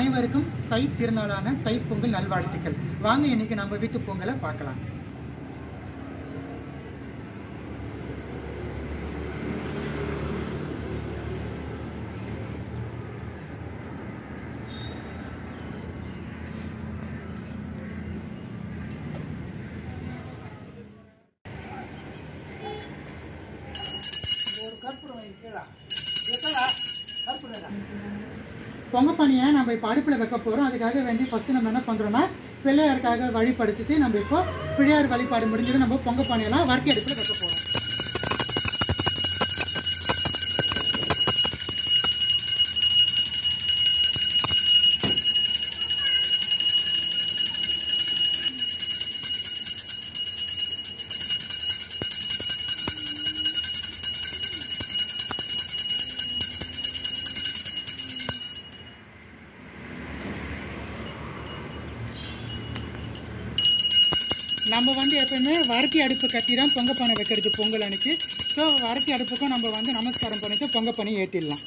அனைவருக்கும் தை திருநாளான தைப்பொங்கல் நல்வாழ்த்துக்கள். வாங்க இன்னைக்கு நம்ம வீட்டு பொங்கலை பார்க்கலாம். பொங்க பானையை நம்ம இப்போ அடுப்பில் வைக்க போகிறோம் அதுக்காக வேண்டி ஃபஸ்ட்டு நம்ம என்ன பண்ணுறோம்னா பிள்ளையாருக்காக வழிபடுத்திட்டு நம்ம இப்போ பிள்ளையார் வழிபாடு முடிஞ்சது நம்ம பொங்க பானையெல்லாம் வறக்கி அடுப்பில் வைக்க போகிறோம் நம்ம வந்து எப்பயுமே வரட்டி அடுப்பு கட்டி தான் பொங்க பானை வைக்கிறது பொங்கல் அன்னைக்கு. ஸோ வரட்டி அடுப்புக்கும் நம்ம வந்து நமஸ்காரம் பண்ணிட்டு பொங்க ஏற்றிடலாம்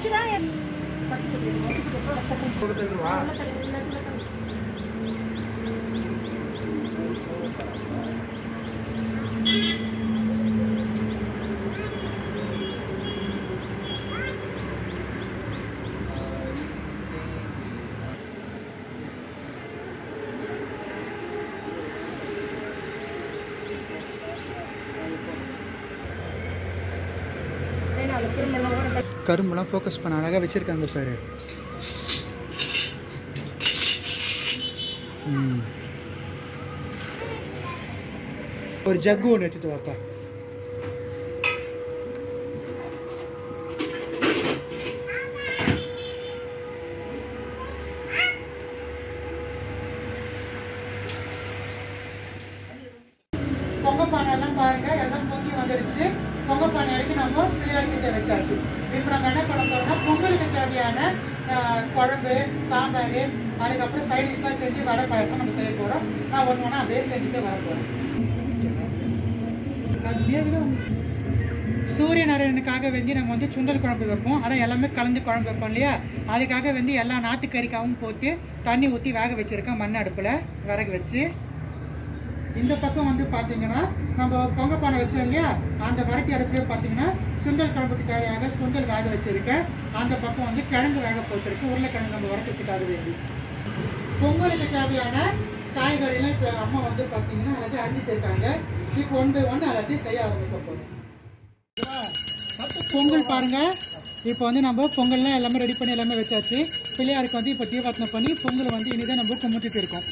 kirain. Tapi கரும்புலாம் ஃபோக்கஸ் பண்ண அழகாக வச்சுருக்காங்க பாரு. ஒரு ஜக்கு ஒன்று எடுத்துட்டு வாப்பா. பொங்க பானை எல்லாம் பாருங்க எல்லாம் பொங்கி வந்துடுச்சு. பொங்க பானை வரைக்கும் நம்ம பிள்ளையார்கிட்ட வச்சாச்சு. இப்போ நம்ம என்ன பண்ண போகிறோம்னா பொங்கலுக்கு தேவையான குழம்பு சாம்பார் அதுக்கப்புறம் சைட் டிஷ்லாம் செஞ்சு வடை பாயசம் நம்ம செய்ய போகிறோம் நான் ஒன்று ஒன்றா அப்படியே செஞ்சுட்டு வர போகிறேன் சூரிய நாராயணனுக்காக வந்து நம்ம வந்து சுண்டல் குழம்பு வைப்போம். அதான் எல்லாமே கலந்து குழம்பு வைப்போம் இல்லையா? அதுக்காக வந்து எல்லா நாட்டுக்கறிக்காவும் போட்டு தண்ணி ஊற்றி வேக வச்சுருக்கேன் மண் அடுப்பில் விறகு வச்சு. இந்த பக்கம் வந்து பார்த்தீங்கன்னா நம்ம பொங்க பானை வச்சோம் இல்லையா? அந்த வரட்டி அடுப்புலேயே பார்த்தீங்கன்னா சுண்டல் குழம்புக்கு தேவையாக சுண்டல் வேக வச்சுருக்கேன் அந்த பக்கம் வந்து கிழங்கு வேக போட்டிருக்கு. உருளைக்கிழங்கு நம்ம வரட்டுறதுக்காக வேண்டி. பொங்கலுக்கு தேவையான காய்கறிலாம் இப்போ அம்மா வந்து பார்த்தீங்கன்னா எல்லாத்தையும் அரிஞ்சிட்டு இருக்காங்க இப்போ ஒன்று ஒன்று எல்லாத்தையும் செய்ய ஆரம்பிக்க போகிறோம் பொங்கல் பாருங்கள் இப்போ வந்து நம்ம பொங்கல்லாம் எல்லாமே ரெடி பண்ணி எல்லாமே வச்சாச்சு. பிள்ளையாருக்கு வந்து இப்போ தீபாத்தனை பண்ணி பொங்கல் வந்து இனிதான் நம்ம கும்பிட்டுட்டு இருக்கோம்.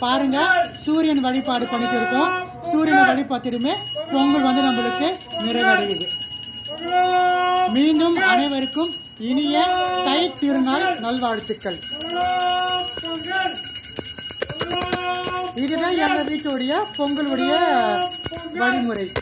பாருங்க சூரியன் வழிபாடு பண்ணிட்டு இருக்கோம் சூரியனை வழிபாட்டிடுமே பொங்கல் வந்து நம்மளுக்கு நிறைவடையுது. மீண்டும் அனைவருக்கும் இனிய தை திருநாள் நல்வாழ்த்துக்கள். இதுதான் எங்க வீட்டுடைய பொங்கலுடைய வழிமுறை.